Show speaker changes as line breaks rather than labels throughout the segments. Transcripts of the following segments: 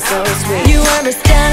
so sweet. You understand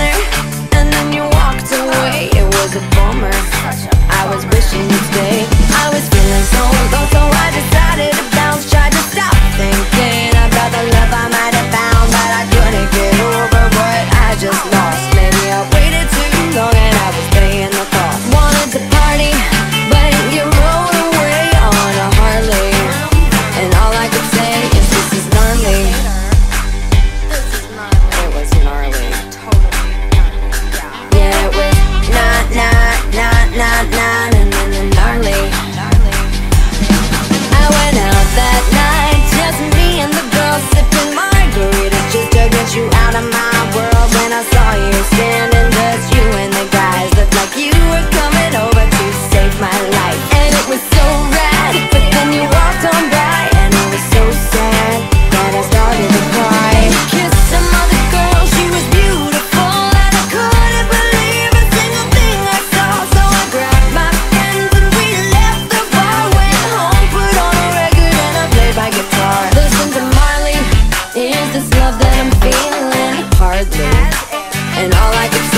all I can